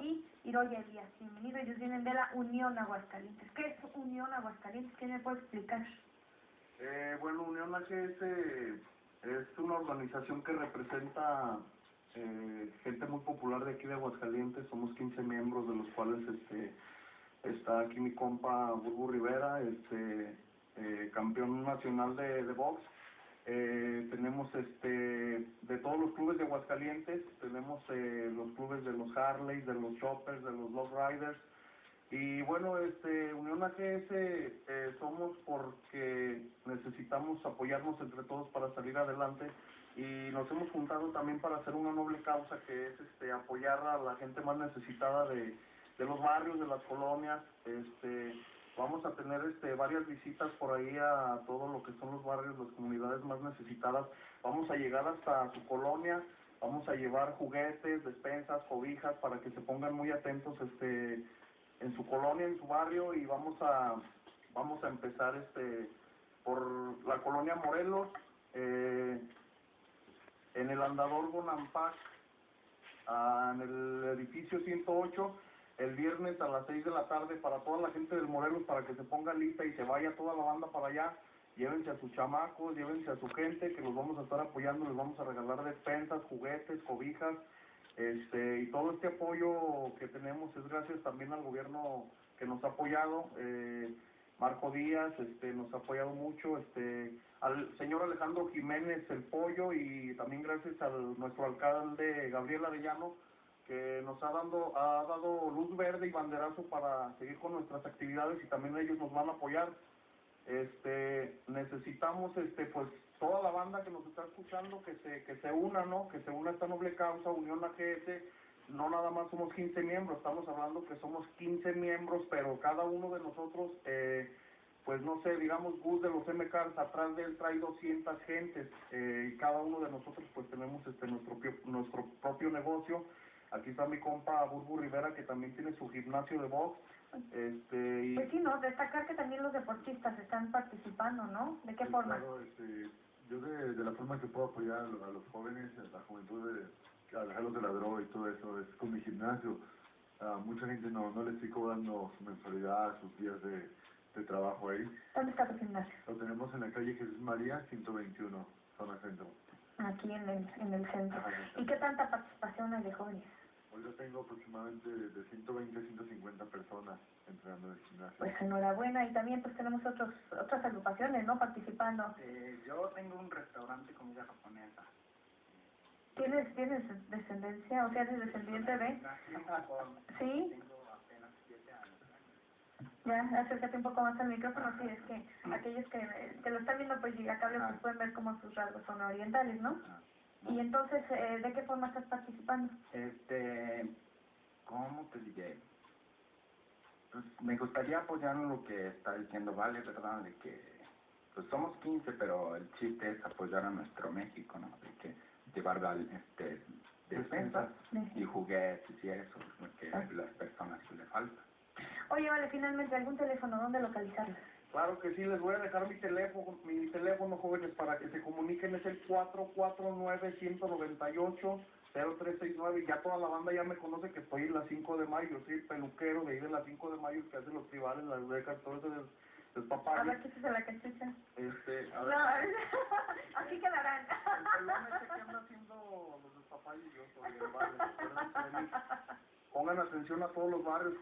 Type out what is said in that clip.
Y Iroya Elías. Bienvenido, ellos vienen de la Unión Aguascalientes. ¿Qué es Unión Aguascalientes? ¿Qué me puede explicar? Eh, bueno, Unión AGS es una organización que representa eh, gente muy popular de aquí de Aguascalientes. Somos 15 miembros, de los cuales este está aquí mi compa Burbu Rivera, este eh, campeón nacional de, de box. Eh, tenemos este de todos los clubes de Aguascalientes, tenemos eh, los clubes de los Harley, de los Choppers, de los Love Riders. Y bueno, este Unión AGS eh, somos porque necesitamos apoyarnos entre todos para salir adelante y nos hemos juntado también para hacer una noble causa que es este apoyar a la gente más necesitada de, de los barrios, de las colonias, este Vamos a tener este, varias visitas por ahí a todo lo que son los barrios, las comunidades más necesitadas. Vamos a llegar hasta su colonia, vamos a llevar juguetes, despensas, cobijas para que se pongan muy atentos este, en su colonia, en su barrio y vamos a vamos a empezar este por la colonia Morelos, eh, en el andador Bonampac, ah, en el edificio 108 el viernes a las 6 de la tarde para toda la gente del Morelos para que se ponga lista y se vaya toda la banda para allá. Llévense a sus chamacos, llévense a su gente que los vamos a estar apoyando, les vamos a regalar despensas, juguetes, cobijas, este y todo este apoyo que tenemos es gracias también al gobierno que nos ha apoyado. Eh, Marco Díaz este, nos ha apoyado mucho, este, al señor Alejandro Jiménez el pollo y también gracias al nuestro alcalde Gabriel Arellano que nos ha dado, ha dado luz verde y banderazo para seguir con nuestras actividades y también ellos nos van a apoyar. Este, necesitamos este pues toda la banda que nos está escuchando que se que se una, ¿no? Que se una a esta noble causa, Unión AGS. No nada más somos 15 miembros, estamos hablando que somos 15 miembros, pero cada uno de nosotros eh, pues no sé, digamos, Gus de los MKs, atrás de él trae 200 gentes, eh, y cada uno de nosotros pues tenemos este nuestro, nuestro propio negocio, Aquí está mi compa Burbu Rivera, que también tiene su gimnasio de box. Este, y... Pues sí, ¿no? Destacar que también los deportistas están participando, ¿no? ¿De qué forma? Claro, este, yo de, de, la forma que puedo apoyar a los, jóvenes, a la juventud, de, alejarlos de la droga y todo eso, es con mi gimnasio. A mucha gente no, no le estoy cobrando su mensualidad, sus días de, de trabajo ahí. ¿Dónde está tu gimnasio? Lo tenemos en la calle Jesús María, 121, zona centro. Aquí en el, en el centro. ¿Y qué tanta participación hay de jóvenes? Hoy yo tengo aproximadamente de 120 a 150 personas entrenando en el gimnasio. Pues enhorabuena y también pues tenemos otros otras agrupaciones, ¿no? Participando. Eh, yo tengo un restaurante de comida japonesa. ¿Tienes, ¿Tienes descendencia? O sea, ¿eres descendiente de...? ¿Sí? Tengo apenas 7 años. Ya, acércate un poco más al micrófono, sí, es que aquellos que, que lo están viendo pues y acá pues, pueden ver cómo sus rasgos son orientales, ¿no? Y entonces, eh, ¿de qué forma estás participando? Este, ¿cómo te diré? Pues me gustaría apoyar lo que está diciendo Vale, ¿verdad? De que, pues somos 15, pero el chiste es apoyar a nuestro México, ¿no? De que llevar este, defensas y juguetes y eso, porque a las personas le falta. Oye, Vale, finalmente, ¿algún teléfono? ¿Dónde localizarlo? Claro que sí, les voy a dejar mi teléfono, mi teléfono jóvenes para que se comuniquen, es el 449-198-0369 y ya toda la banda ya me conoce que estoy en la 5 de mayo, soy el peluquero de ahí de la 5 de mayo que hace los tribales, las becas, todo eso del, del papá. A ver, ¿qué es la cachucha? Este, a ver. No, así quedarán. El pelón ese que anda haciendo los papá y yo soy el barrio. Pongan atención a todos los barrios